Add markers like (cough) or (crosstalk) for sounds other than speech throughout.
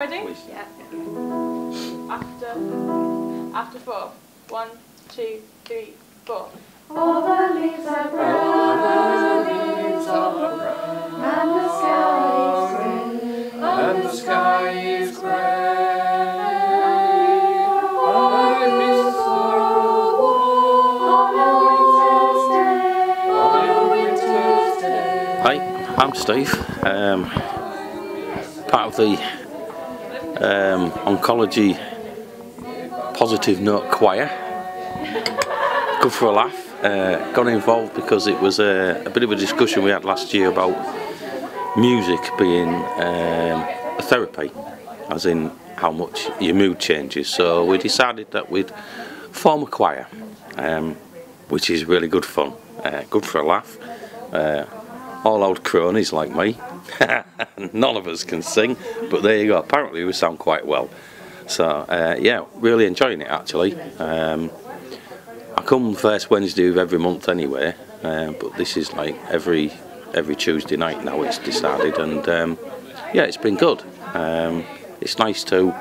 Ready? Please. Yeah. After, after four. One, two, three, four. All the leaves are brown, and the sky is grey, And the sky is grey. I miss on a winter's day. Hi, I'm Steve, um, part of the um, oncology positive note choir. Good for a laugh. Uh, got involved because it was a, a bit of a discussion we had last year about music being um, a therapy, as in how much your mood changes. So we decided that we'd form a choir, um, which is really good fun, uh, good for a laugh. Uh, all old cronies like me. (laughs) None of us can sing, but there you go. Apparently, we sound quite well. So uh, yeah, really enjoying it actually. Um, I come first Wednesday of every month anyway, uh, but this is like every every Tuesday night now. It's decided, and um, yeah, it's been good. Um, it's nice to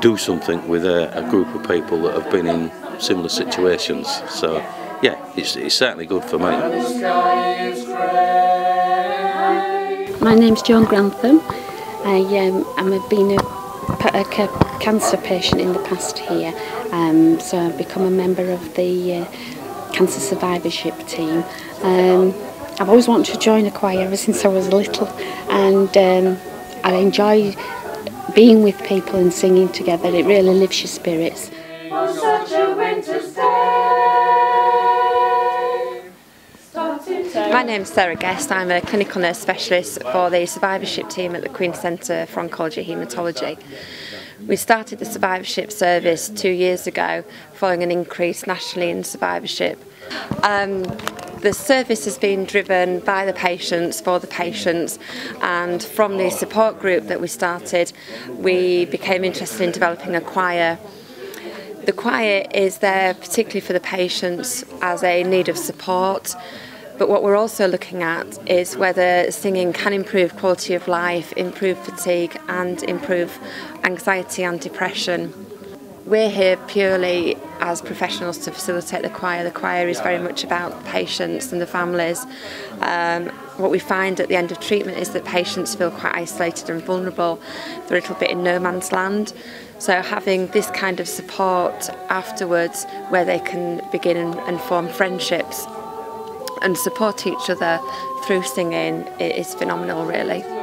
do something with a, a group of people that have been in similar situations. So yeah, it's, it's certainly good for me. My name's Joan Grantham. I um, I'm a been a, a cancer patient in the past here, um, so I've become a member of the uh, cancer survivorship team. Um, I've always wanted to join a choir ever since I was little, and um, I enjoy being with people and singing together. It really lifts your spirits. My name's Sarah Guest. I'm a clinical nurse specialist for the survivorship team at the Queen Centre for Oncology and Haematology. We started the survivorship service two years ago following an increase nationally in survivorship. Um, the service has been driven by the patients, for the patients, and from the support group that we started, we became interested in developing a choir the choir is there particularly for the patients as a need of support. But what we're also looking at is whether singing can improve quality of life, improve fatigue, and improve anxiety and depression. We're here purely as professionals to facilitate the choir. The choir is very much about patients and the families. Um, what we find at the end of treatment is that patients feel quite isolated and vulnerable. They're a little bit in no man's land. So having this kind of support afterwards where they can begin and, and form friendships and support each other through singing is phenomenal really.